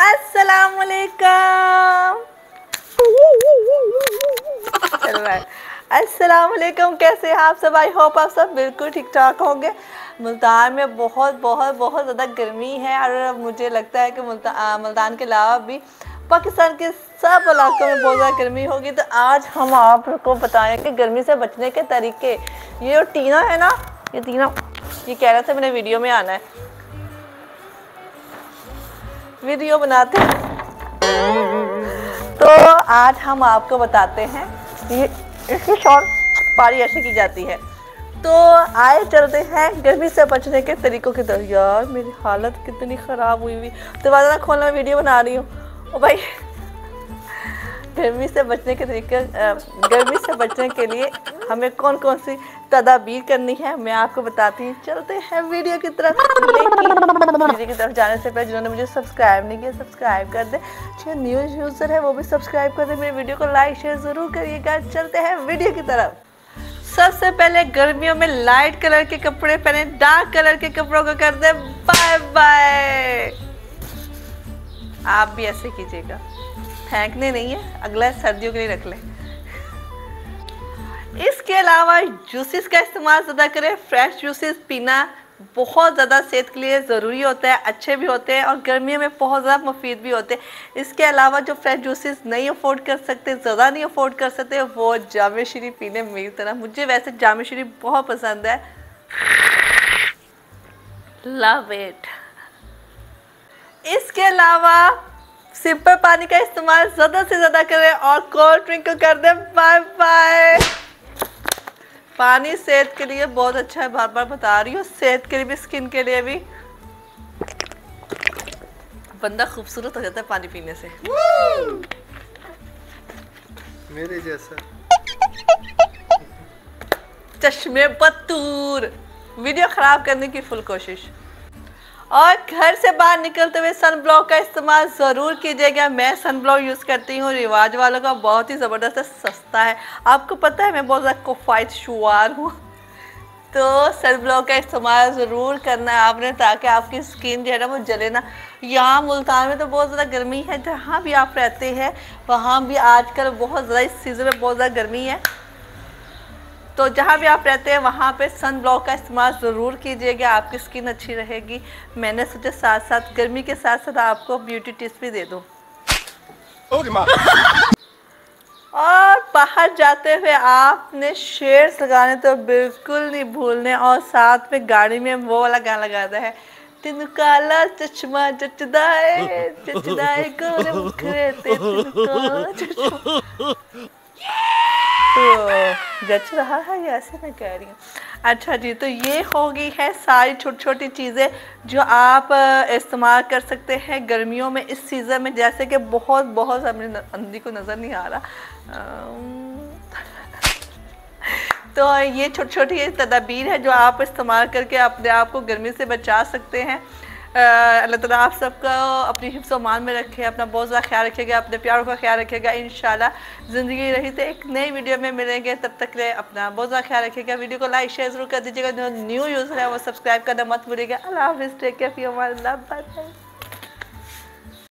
अस्सलाम वालेकुम अस्सलाम वालेकुम कैसे हैं आप सब? आई होप आप सब बिल्कुल ठीक ठाक होंगे। मुल्तान में बहुत बहुत बहुत ज़्यादा गर्मी है और मुझे लगता है कि मुल्तान मुल्तान के अलावा भी पाकिस्तान के सब इलाकों में बहुत ज़्यादा गर्मी होगी। तो आज हम आपको कि गर्मी से बचने के तरीके। ये जो टीना है ना, ये टीना, ये कह रहा था मैंने वीडियो में आना है। वीडियो बनाते हैं। तो आज हम आपको बताते हैं, ये इसकी शॉर्ट पारी ऐसे की जाती है। तो आए चलते हैं गर्मी से बचने के तरीकों की तरफ़। यार, मेरी हालत कितनी ख़राब हुई हुई। तो ना खोलना वीडियो बना रही हूँ। भाई, गर्मी से बचने के तरीके गर्मी से बचने के लिए हमें कौन कौन सी तदाबीर करनी है, मैं आपको बताती हूँ। चलते हैं वीडियो की तरफ़। वीडियो की तरफ़ जाने से पहले जिन्होंने मुझे सब्सक्राइब नहीं किया सब्सक्राइब कर दे। जो न्यू यूज़र है, वो भी सब्सक्राइब कर दे। मेरे वीडियो को लाइक शेयर ज़रूर करिएगा चलते हैं वीडियो की तरफ़। सबसे पहले गर्मियों में लाइट कलर के कपड़े पहने डार्क कलर के कपड़ों को कर दे। बाय बाय आप भी ऐसे कीजिएगा। फेंकने नहीं है, अगला सर्दियों के लिए रख लें। इसके अलावा जूसेस का इस्तेमाल ज़्यादा करें। फ्रेश जूसेस पीना बहुत ज़्यादा सेहत के लिए ज़रूरी होता है, अच्छे भी होते हैं और गर्मियों में बहुत ज़्यादा मुफीद भी होते हैं। इसके अलावा जो फ्रेश जूसेस नहीं अफोर्ड कर सकते, ज़्यादा नहीं अफोर्ड कर सकते, वो जाम शीरी पीने मेरी तरह। मुझे वैसे जाम शीरी बहुत पसंद है। लव इट इसके अलावा सिंपल पानी का इस्तेमाल ज़्यादा से ज़्यादा करें और कोल्ड ड्रिंक को कर दें। बाय बाय पानी सेहत के लिए बहुत अच्छा है बार बार बता रही हूँ सेहत के लिए भी स्किन के लिए भी। बंदा खूबसूरत हो जाता है पानी पीने से। मेरे जैसा। चश्मे बतूर। वीडियो ख़राब करने की फुल कोशिश। और घर से बाहर निकलते हुए सन ब्लॉक का इस्तेमाल ज़रूर कीजिएगा। मैं सन ब्लॉक यूज़ करती हूँ, रिवाज वालों का बहुत ही ज़बरदस्त है, सस्ता है। आपको पता है, मैं बहुत ज़्यादा कोफाइट शुआर हूँ। तो सन ब्लॉक का इस्तेमाल ज़रूर करना है आपने, ताकि आपकी स्किन जो है ना, वो जले ना। यहाँ मुल्तान में तो बहुत ज़्यादा गर्मी है, जहाँ भी आप रहते हैं, वहाँ भी आजकल बहुत ज़्यादा इस सीज़न में बहुत ज़्यादा गर्मी है। तो जहाँ भी आप रहते हैं वहाँ पे सन ब्लॉक का इस्तेमाल ज़रूर कीजिएगा आपकी स्किन अच्छी रहेगी। मैंने सोचा साथ साथ गर्मी के साथ साथ आपको ब्यूटी टिप्स भी दे दूँ। और बाहर जाते हुए आपने शेड्स लगाने तो बिल्कुल नहीं भूलने और साथ में गाड़ी में वो वाला गाना लगाता है तेन काला चश्मा जचदा है जचदा है गोरे मुखरे ते काला चश्मा तो जच रहा है या, ऐसे मैं कह रही हूँ। अच्छा जी तो ये हो गई है सारी छोटी छोटी चीज़ें जो आप इस्तेमाल कर सकते हैं गर्मियों में इस सीज़न में, जैसे कि बहुत बहुत अपनी अंधी को नज़र नहीं आ रहा। तो ये छोटी छोटी तदाबीर है जो आप इस्तेमाल करके अपने आप को गर्मी से बचा सकते हैं। अल्लाह ताला आप सबका अपनी हिफ्स मान में रखे, अपना बहुत ज़्यादा ख्याल रखेगा, अपने प्यारों का ख्याल रखेगा इन ज़िंदगी रही तो एक नई वीडियो में मिलेंगे, तब तक रहे अपना बहुत ज़्यादा ख्याल रखेगा, वीडियो को लाइक, शेयर ज़रूर कर दीजिएगा, जो न्यू यूज़र है वो सब्सक्राइब करना मत भूलिएगा। अल्लाह हाफिज़ टेक केयर फ़ी हमारा